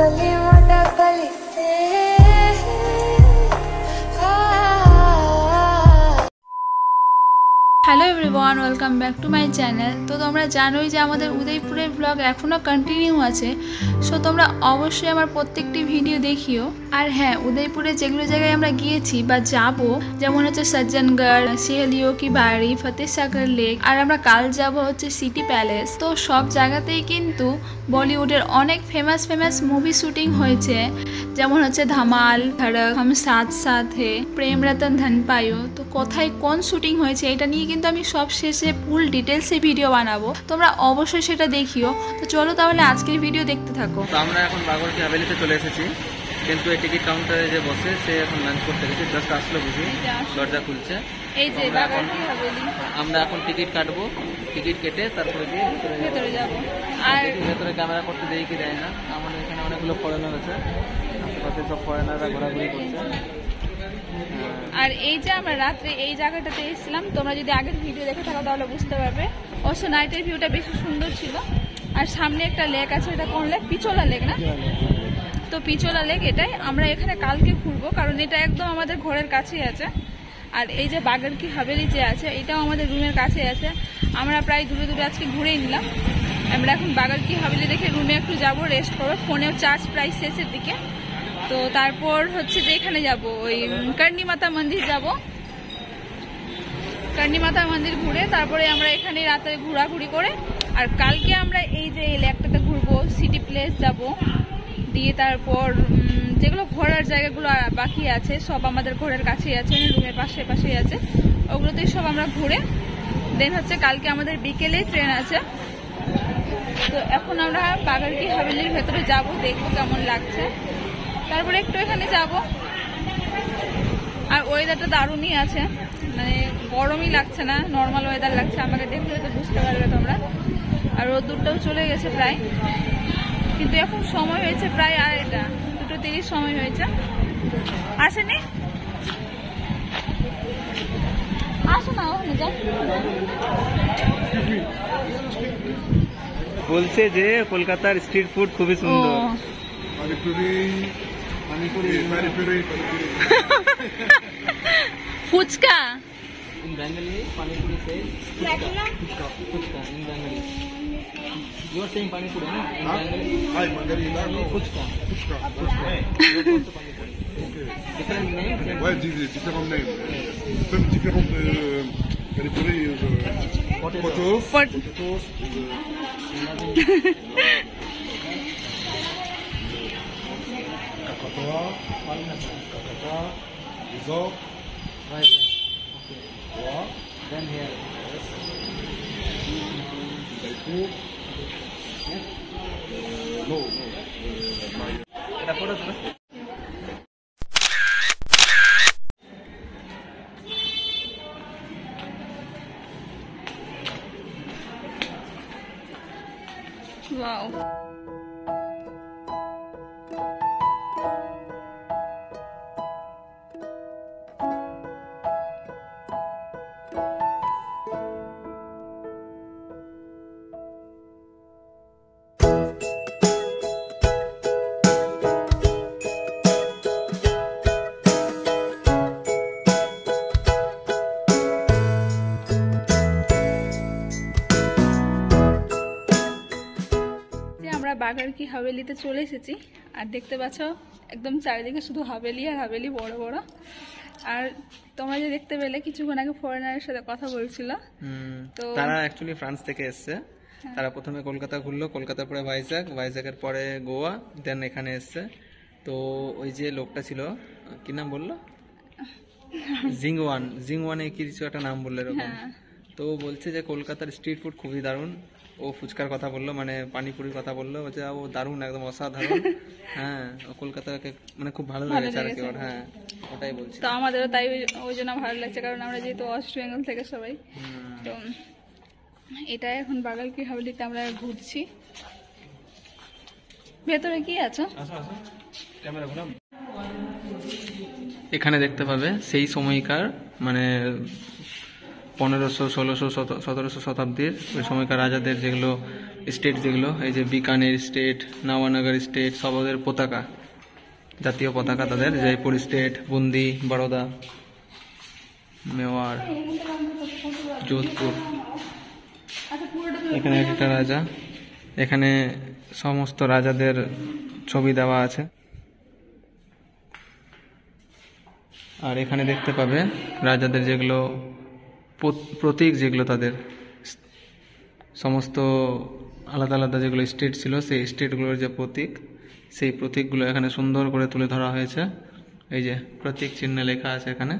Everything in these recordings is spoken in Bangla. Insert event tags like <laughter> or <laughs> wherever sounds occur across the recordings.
कली मोटा कली hello everyone welcome back to my channel তো তোমরা জানোই যে আমাদের উদয়পুরের ব্লগ এখনও কন্টিনিউ আছে সো তোমরা অবশ্যই আমার প্রত্যেকটি ভিডিও দেখিও আর হ্যাঁ উদয়পুরে যেগুলো জায়গায় আমরা গিয়েছি বা যাব, যেমন হচ্ছে সজ্জনগড়, সিহেলিও কি বাড়ি ফতেসাগর লেক, আর আমরা কাল যাব হচ্ছে সিটি প্যালেস। তো সব জায়গাতেই কিন্তু বলিউডের অনেক ফেমাস ফেমাস মুভি শুটিং হয়েছে। যেমন হচ্ছে ধামাল, ধড়ক, হাম সাথ সাথ হে, প্রেম রতন ধন পায়ো। তো কোথায় কোন শুটিং হয়েছে এটা নিয়ে কিন্তু আমি সব শেষে ফুল ডিটেলসে ভিডিও বানাবো। তোমরা অবশ্যই সেটা দেখিও। তো চলো তাহলে আজকের ভিডিও দেখতে থাকো। আমরা এখন বাগরকি হাভেলিতে চলে এসেছি। কিন্তু এই টিকিট কাউন্টারে যে বসে সে এখন লাঞ্চ করতে গেছে। জাস্ট আসলো বুঝি দরজা খুলছে। এই যে আমরা এখন- টিকিট কাটবো। টিকিট কেটে তারপরে গিয়ে ভিতরে যাব। আর ভেতরে ক্যামেরা করতে দেয় কি দেয় না। আমাদের এখানে অনেকগুলো ফরেনার আছে। আশেপাশে সব ফরেনাররা ঘোরাঘুরি করছে। হ্যাঁ, আর এই যে আমরা রাত্রে এই জায়গাটাতে এসেছিলাম তোমরা যদি আগের ভিডিও দেখে থাকো তাহলে বুঝতে পারবে। অবশ্য নাইটের ভিউটা বেশি সুন্দর ছিল। আর সামনে একটা লেক আছে এটা কোন লেক পিচোলা লেক না? তো পিচোলা লেক এটাই। আমরা এখানে কালকে ঘুরবো, কারণ এটা একদম আমাদের ঘরের কাছেই আছে। আর এই যে বাগার কি হাভেলি যে আছে, এটাও আমাদের রুমের কাছেই আছে। আমরা প্রায় দূরে দূরে আজকে ঘুরেই নিলাম। আমরা এখন বাগার কি হাভেলি দেখে রুমে একটু যাব রেস্ট করব। ফোনেও চার্জ প্রায় শেষের দিকে। তো তারপর হচ্ছে যে এখানে যাব, ওই কর্ণী মাতা মন্দির যাব। কর্ণী মাতা মন্দির ঘুরে তারপরে আমরা এখানে রাতে ঘোরাঘুরি করে, আর কালকে আমরা এই যে এই ঘুরবো সিটি প্লেস যাব। দিয়ে তারপর যেগুলো ঘোরার জায়গাগুলো বাকি আছে, সব আমাদের ঘরের কাছেই আছে, রুমের পাশে পাশেই আছে, ওগুলোতেই সব আমরা ঘুরে দেন হচ্ছে কালকে আমাদের বিকেলে ট্রেন আছে। তো এখন আমরা বাগারকি হাভেলির ভেতরে যাব, দেখব কেমন লাগছে। তারপরে একটু এখানে যাব। আর ওয়েদারটা দারুণই আছে মানে গরমই লাগছে না নর্মাল ওয়েদার লাগছে, আমাকে দেখলে তো বুঝতে পারবে তোমরা। আর রোদ্দুরটাও চলে গেছে প্রায়। কিন্তু এখন সময় হয়েছে প্রায় আড়াইটা। দুটো তিরিশ সময় হয়েছে। আসেনি? আসো না ওখানে যাও। বলছে যে কলকাতার স্ট্রিট ফুড খুবই সুন্দর। Panipuri fuchka? Bengali, you are saying pani puri ना हाँ मंगरीला को कुछ का कुछ का कुछ का Different names? Ouais, différents names. Même différentes euh, catégories. Euh, potatoes. Potatoes. Cacacoa. Cacacoa. Risotto. Right, right. Okay. Then here. Yes. Baikou. এটা ফটো তুলো ওয়াও বাগারকি হাভেলিতে চলে এসেছি। আর দেখতে পাচ্ছ একদম চারিদিকে শুধু হাভেলি আর হাভেলি বড় বড়। আর তোমরা যে দেখতে পেলে কিছুক্ষণ আগে ফরেনারের সাথে কথা বলছিল। তো তারা অ্যাকচুয়ালি ফ্রান্স থেকে এসছে। তারা প্রথমে কলকাতা ঘুরলো কলকাতার পরে ভাইজাগ ভাইজাগের পরে গোয়া দেন এখানে এসছে। তো ওই যে লোকটা ছিল কি নাম বলল? <laughs> জিংওয়ান জিংওয়ানে কি কিছু একটা নাম বলল এরকম। হ্যাঁ। তো বলছে যে কলকাতার স্ট্রিট ফুড খুবই দারুণ। ও ফুচকার কথা বলল মানে পানিপুরির কথা বলল বলছে ও দারুণ একদম অসাধারণ। <laughs> হ্যাঁ ও কলকাতাকে মানে খুব ভালো লেগেছে আর কি ওর হ্যাঁ ওটাই বলছি। তো আমাদেরও তাই ওই- জন্য ভালো লাগছে কারণ আমরা যেহেতু ওয়েস্ট বেঙ্গল থেকে সবাই হুম। তো এটাই এখন বাগালকি হাভেলিতে আমরা ঘুরছি। ভেতরে কি আছে? এখানে দেখতে পাবে সেই সময়কার মানে পনেরোশো, ষোলোশো সতেরোশো শতাব্দীর ওই সময়কার রাজাদের যেগুলো স্টেট যেগুলো, এই যে বিকানের স্টেট নাওয়ানগর স্টেট সব ওদের পতাকা, জাতীয় পতাকা তাদের, জয়পুর স্টেট বুন্দি, বরোদা, মেওয়ার, যোধপুর। এখানে একটা রাজা। এখানে সমস্ত রাজাদের ছবি দেওয়া আছে। আর এখানে দেখতে পাবে রাজাদের যেগুলো প্রতীক যেগুলো তাদের সমস্ত আলাদা আলাদা যেগুলো স্টেট ছিল, সেই স্টেটগুলোর যে প্রতীক, সেই প্রতীকগুলো এখানে সুন্দর করে তুলে ধরা হয়েছে। এই যে প্রতীক চিহ্নে লেখা আছে এখানে।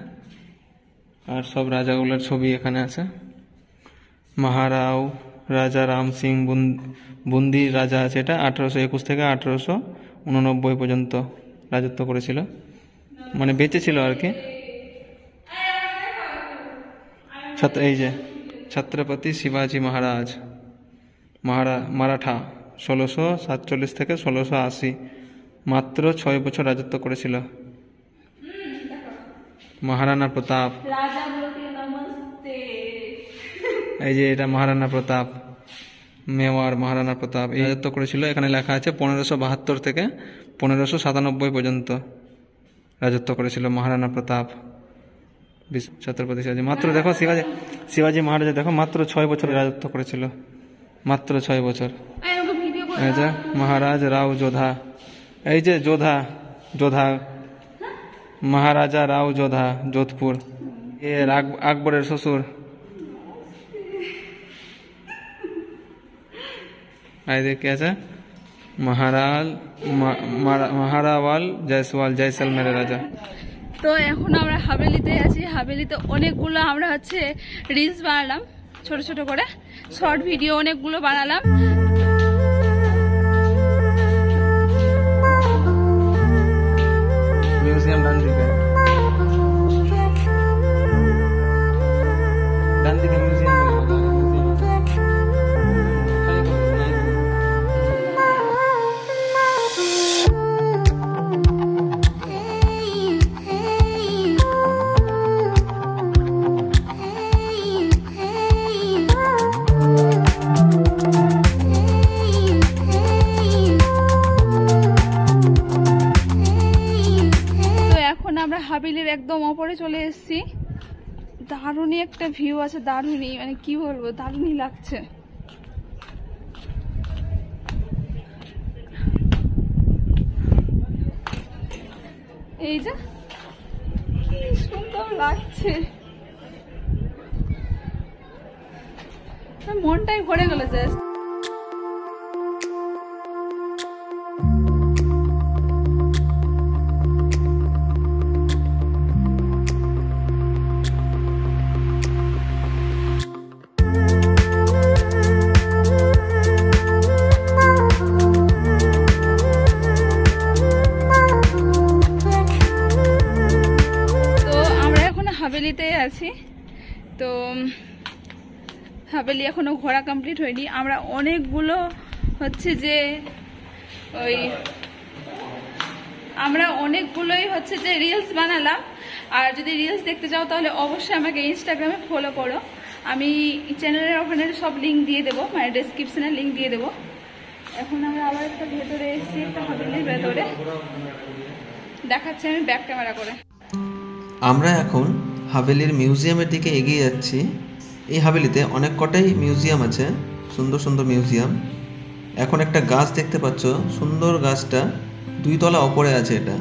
আর সব রাজাগুলোর ছবি এখানে আছে। মহারাও, রাজা রাম সিং বুন- বুন্দি রাজা আছে এটা, আঠারোশো একুশ থেকে আঠারোশো উননব্বই পর্যন্ত রাজত্ব করেছিল। মানে বেঁচে ছিল আর কি। ছত্র, এই যে, ছত্রপতি শিবাজি মহারাজ, মহারা, মারাঠা, ষোলোশো সাতচল্লিশ থেকে ষোলোশো আশি, মাত্র ছয় বছর রাজত্ব করেছিল। মহারানা প্রতাপ। এই যে, এটা মহারানা প্রতাপ মেওয়ার মহারানা প্রতাপ, এই রাজত্ব করেছিল। এখানে লেখা আছে, পনেরোশো বাহাত্তর থেকে পনেরোশো সাতানব্বই পর্যন্ত রাজত্ব করেছিল মহারানা প্রতাপ। ছত্রপতি শিবাজি মাত্র দেখো শিবাজি শিবাজি মহারাজ দেখো মাত্র ছয় বছর রাজত্ব করেছিল। মাত্র ছয় বছর। এই যে মহারাজ রাও যোধা। এই যে যোধা যোধা। মহারাজা রাও যোধা যোধপুর। এ আক- আকবরের শ্বশুর। এদিকে আছে? মহারাল মহারাওয়াল জয়সওয়াল জয়সলমের রাজা। তো এখন আমরা হাবেলিতে আছি। হাবেলিতে অনেকগুলো আমরা হচ্ছে রিলস বানালাম, ছোট ছোট করে। শর্ট ভিডিও অনেকগুলো বানালাম। ওপরে চলে এসেছি। দারুণই একটা ভিউ আছে, দারুণই মানে কি বলব, দারুণই লাগছে। এই যে, কি সুন্দর লাগছে। মনটাই ভরে গেল জাস্ট হাভেলি এখনও ঘোরা কমপ্লিট হয়নি। আমরা অনেকগুলো হচ্ছে যে ওই আমরা অনেকগুলোই হচ্ছে যে রিলস বানালাম। আর যদি রিলস দেখতে চাও তাহলে অবশ্যই আমাকে ইনস্টাগ্রামে ফলো করো। আমি চ্যানেলের ওখানে সব লিঙ্ক দিয়ে দেবো মানে ডেসক্রিপশনে লিঙ্ক দিয়ে দেবো। এখন আমরা আবার একটা ভেতরে এসেছি, একটা হোটেলের ভেতরে। দেখাচ্ছি আমি ব্যাক ক্যামেরা করে। আমরা এখন হাভেলির মিউজিয়ামের দিকে এগিয়ে যাচ্ছি। এই হাভেলিতে অনেক কটাই মিউজিয়াম আছে, সুন্দর সুন্দর মিউজিয়াম। এখন একটা গাছ দেখতে পাচ্ছ, সুন্দর গাছটা, দুই তলা ওপরে আছে এটা।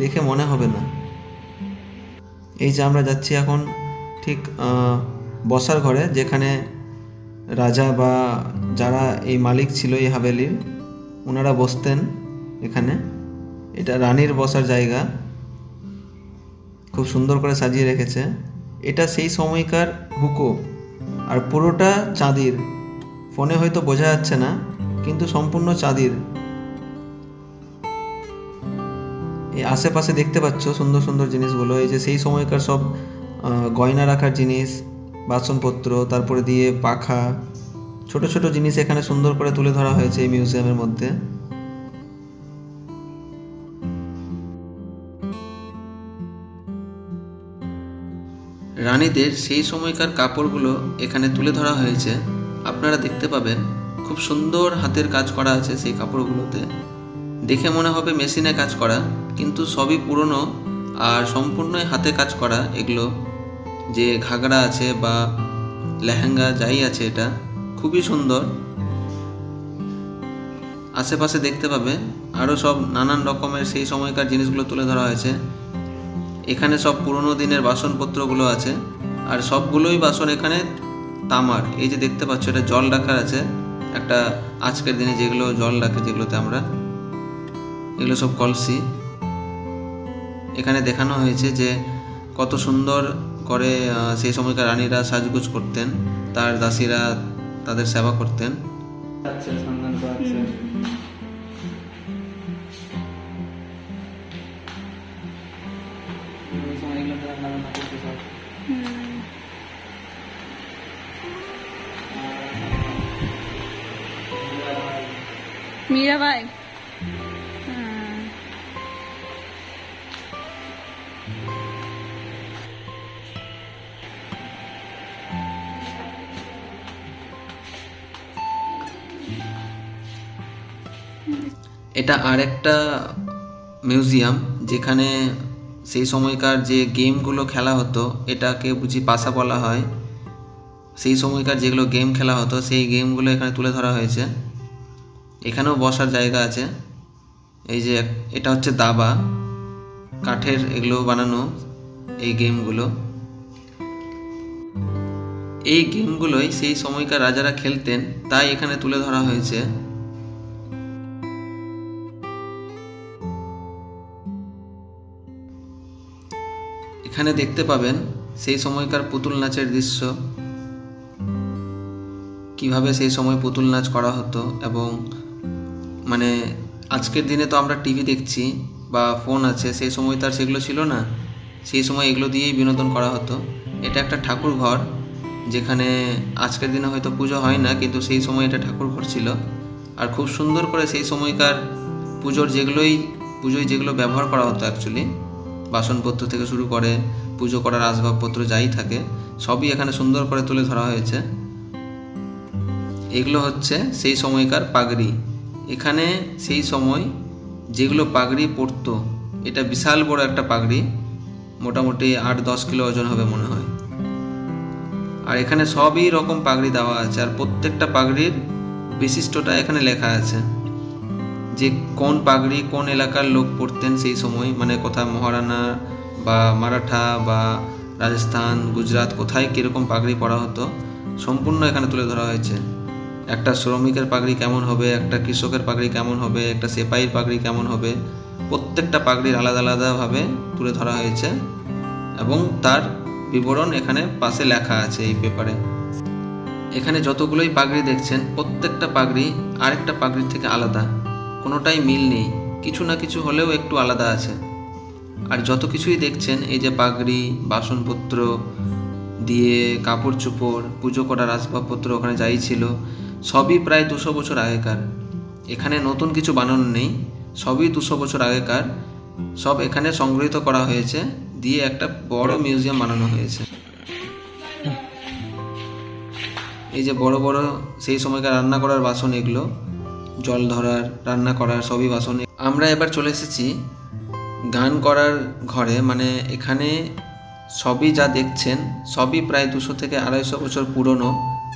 দেখে মনে হবে না। এই যে আমরা যাচ্ছি এখন ঠিক বসার ঘরে, যেখানে রাজা বা যারা এই মালিক ছিল এই হাভেলির ওনারা বসতেন এখানে। এটা রানীর বসার জায়গা। খুব সুন্দর করে সাজিয়ে রেখেছে। এটা সেই সময়কার হুকো। আর পুরোটা চাঁদির। ফোনে হয়তো বোঝা যাচ্ছে না, কিন্তু সম্পূর্ণ চাঁদির। এই আশেপাশে দেখতে পাচ্ছ সুন্দর সুন্দর জিনিসগুলো, এই যে সেই সময়কার সব গয়না রাখার জিনিস, বাসনপত্র, তারপরে দিয়ে পাখা, ছোট ছোট জিনিস এখানে সুন্দর করে তুলে ধরা হয়েছে এই মিউজিয়ামের মধ্যে। রানীদের সেই সময়কার কাপড়গুলো এখানে তুলে ধরা হয়েছে। আপনারা দেখতে পাবেন, খুব সুন্দর হাতের কাজ করা আছে সেই কাপড়গুলোতে। দেখে মনে হবে মেশিনে কাজ করা, কিন্তু সবই পুরনো আর সম্পূর্ণই হাতে কাজ করা এগুলো। যে ঘাগরা আছে বা লেহেঙ্গা, যাই আছে এটা, খুবই সুন্দর। আশেপাশে দেখতে পাবে আরও সব নানান রকমের সেই সময়কার জিনিসগুলো তুলে ধরা হয়েছে। এখানে সব পুরনো দিনের বাসনপত্রগুলো আছে, আর সবগুলোই বাসন এখানে তামার। এই যে দেখতে পাচ্ছ, এটা জল রাখার আছে। একটা আজকের দিনে যেগুলো জল রাখে, যেগুলোতে আমরা, এগুলো সব কলসি। এখানে দেখানো হয়েছে যে কত সুন্দর করে সেই সময়কার রানীরা সাজগুজ করতেন, তার দাসীরা তাদের সেবা করতেন। আচ্ছা পাচ্ছে মীরাবাই এটা আরেকটা মিউজিয়াম যেখানে সেই সময়কার যে গেমগুলো খেলা হতো, এটাকে বুঝি পাশা বলা হয়। সেই সময়কার যেগুলো গেম খেলা হতো, সেই গেমগুলো এখানে তুলে ধরা হয়েছে। এখানেও বসার জায়গা আছে। এই যে এটা হচ্ছে দাবা। কাঠের এগুলো বানানো এই গেমগুলো। এই গেমগুলোই সেই সময়কার রাজারা খেলতেন, তাই এখানে তুলে ধরা হয়েছে। এখানে দেখতে পাবেন সেই সময়কার পুতুল নাচের দৃশ্য। কীভাবে সেই সময় পুতুল নাচ করা হতো এবং মানে আজকের দিনে তো আমরা টিভি দেখছি বা ফোন আছে, সেই সময় তার সেগুলো ছিল না। সেই সময় এগুলো দিয়েই বিনোদন করা হতো। এটা একটা ঠাকুর ঘর, যেখানে আজকের দিনে হয়তো পুজো হয় না, কিন্তু সেই সময় এটা ঠাকুর ঘর ছিল। আর খুব সুন্দর করে সেই সময়কার পুজোর যেগুলোই, পুজোয় যেগুলো ব্যবহার করা হতো অ্যাকচুয়ালি বাসনপত্র থেকে শুরু করে, পুজো করার আসবাবপত্র যাই থাকে, সবই এখানে সুন্দর করে তুলে ধরা হয়েছে। এগুলো হচ্ছে সেই সময়কার পাগড়ি। এখানে সেই সময় যেগুলো পাগড়ি পরতো, এটা বিশাল বড় একটা পাগড়ি, মোটামুটি আট দশ কিলো ওজন হবে মনে হয়। আর এখানে সবই রকম পাগড়ি দেওয়া আছে, আর প্রত্যেকটা পাগড়ির বিশিষ্টটা এখানে লেখা আছে। যে কোন পাগড়ি কোন এলাকার লোক পরতেন সেই সময় মানে কোথায় মহারানা বা মারাঠা বা রাজস্থান, গুজরাট, কোথায় কীরকম পাগড়ি পরা হতো, সম্পূর্ণ এখানে তুলে ধরা হয়েছে। একটা শ্রমিকের পাগড়ি কেমন হবে, একটা কৃষকের পাগড়ি কেমন হবে, একটা সেপাইয়ের পাগড়ি কেমন হবে, প্রত্যেকটা পাগড়ির আলাদা আলাদাভাবে তুলে ধরা হয়েছে এবং তার বিবরণ এখানে পাশে লেখা আছে এই পেপারে। এখানে যতগুলোই পাগড়ি দেখছেন, প্রত্যেকটা পাগড়ি আরেকটা পাগড়ির থেকে আলাদা। কোনোটাই মিল নেই, কিছু না কিছু হলেও একটু আলাদা আছে। আর যত কিছুই দেখছেন, এই যে পাগড়ি, বাসনপত্র দিয়ে কাপড় চোপড়, পুজো করার আসবাবপত্র ওখানে যাই ছিল সবই প্রায় দুশো বছর আগেকার। এখানে নতুন কিছু বানানো নেই, সবই দুশো বছর আগেকার। সব এখানে সংগৃহীত করা হয়েছে, দিয়ে একটা বড় মিউজিয়াম বানানো হয়েছে। এই যে বড় বড় সেই সময়কার রান্না করার বাসন এগুলো, জল ধরার, রান্না করার সবই বাসন। আমরা এবার চলে এসেছি গান করার ঘরে মানে এখানে সবই যা দেখছেন, সবই প্রায় দুশো থেকে আড়াইশো বছর পুরনো।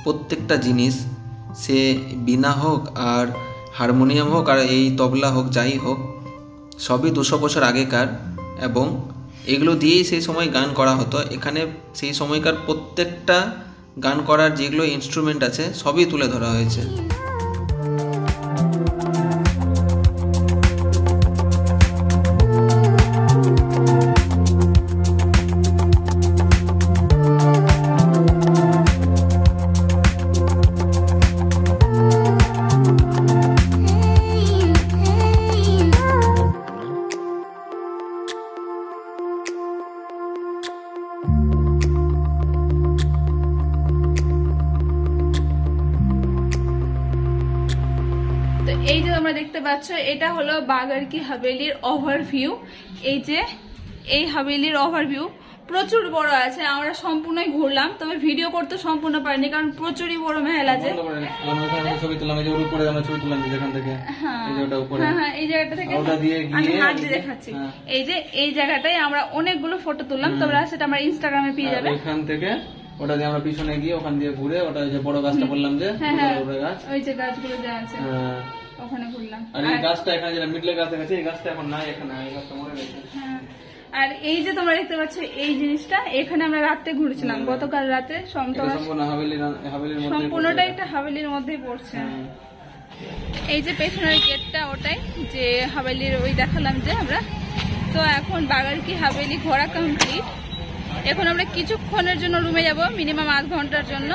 প্রত্যেকটা জিনিস সে বিনা হোক আর হারমোনিয়াম হোক আর এই তবলা হোক, যাই হোক, সবই দুশো বছর আগেকার এবং এগুলো দিয়েই সেই সময় গান করা হতো। এখানে সেই সময়কার প্রত্যেকটা গান করার যেগুলো ইনস্ট্রুমেন্ট আছে, সবই তুলে ধরা হয়েছে। হলো বাগার কি হাভেলির ওভারভিউ এই যে এই হাভেলির ওভারভিউ প্রচুর বড় আছে আমরা সম্পূর্ণই ঘুরলাম তবে ভিডিও করতে সম্পূর্ণ পারিনি কারণ প্রচুরই বড় মেহেল আছে। এই হ্যাঁ হ্যাঁ এই জায়গাটা থেকে আমি হাত দিয়ে দেখাচ্ছি। হ্যাঁ। এই যে এই জায়গাটায় আমরা অনেকগুলো ফটো তুললাম তোমরা সেটা আমার ইনস্টাগ্রামে পেয়ে যাবে। এখান থেকে ওটা দিয়ে আমরা পিছনে গিয়ে ওখান দিয়ে ঘুরে ওটা যে বড় গাছটা বললাম যে ওই যে গাছগুলো যা আছে। হ্যাঁ। ওখানে ঘুরলাম। আর এই গাছটা এখানে যেটা মিডলে গাছ দেখাচ্ছে এই গাছটা এখন নাই এখানে এই গাছটা মরে গেছে। হ্যাঁ। আর এই যে তোমরা দেখতে পাচ্ছ এই জিনিসটা এখানে আমরা রাতে ঘুরেছিলাম। গতকাল রাতে সম- এটা তোমরা সম্পূর্ণ হাভেলির হাভেলির মধ্যে সম্পূর্ণটাই একটা হাভেলির মধ্যেই পড়ছে। এই যে পেছনের গেটটা ওটাই যে হাভেলির ওই দেখালাম যে আমরা। তো এখন বাগারকি হাভেলি ঘোরা কমপ্লিট এখন আমরা কিছুক্ষণের জন্য রুমে যাব মিনিমাম আধ ঘণ্টার জন্য।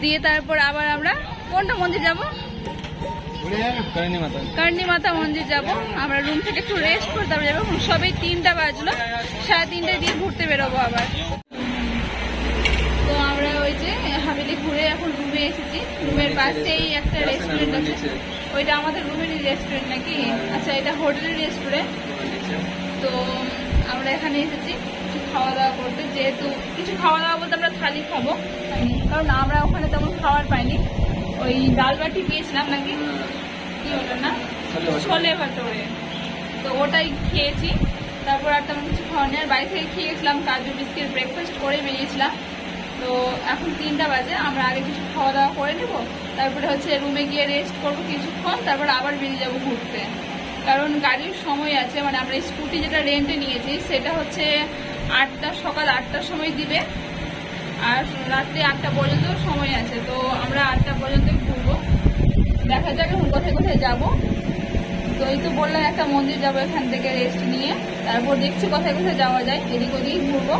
দিয়ে তারপর আবার আমরা কোনটা মন্দির যাব? কারিনী মাতা মন্দির যাব। আমরা রুম থেকে একটু রেস্ট করে তারপরে যাব। সবে তিনটা বাজলো। সাড়ে তিনটায় দিয়ে ঘুরতে বেরোবো আবার। তো আমরা ওই যে হাভেলি ঘুরে এখন রুমে এসেছি। রুমের পাশেই একটা রেস্টুরেন্ট আছে। ওইটা আমাদের রুমেরই রেস্টুরেন্ট নাকি? আচ্ছা এটা হোটেলের রেস্টুরেন্ট তো আমরা এখানে এসেছি। কিছু খাওয়া দাওয়া করতে। যেহেতু কিছু খাওয়া দাওয়া বলতে আমরা থালি খাব। কারণ আমরা ওখানে তেমন খাবার পাইনি। ওই ডাল বাটি পেয়েছিলাম নাকি? কি ওটা না? ছোলে ভাটুরে। তো ওটাই খেয়েছি। তারপর আর তেমন কিছু খাওয়া নেই আর বাড়ি থেকে খেয়ে গেছিলাম কাজু বিস্কিট ব্রেকফাস্ট করে বেরিয়েছিলাম। তো এখন তিনটা বাজে আমরা আগে কিছু খাওয়া দাওয়া করে নেব। তারপরে হচ্ছে রুমে গিয়ে রেস্ট করব কিছুক্ষণ তারপর আবার বেরিয়ে যাব ঘুরতে। কারণ গাড়ির সময় আছে মানে আমরা স্কুটি যেটা রেন্টে নিয়েছি সেটা হচ্ছে আটটা সকাল আটটার সময় দিবে। আর রাত্রি আটটা পর্যন্ত সময় আছে, তো আমরা আটটা পর্যন্ত ঘুরবো। দেখা যাক এখন কোথায় কোথায় যাব। তো এই তো বললাম একটা মন্দির যাব এখান থেকে রেস্ট নিয়ে। তারপর দেখছি কোথায় কোথায় যাওয়া যায়, এদিক ওদিক ঘুরবো।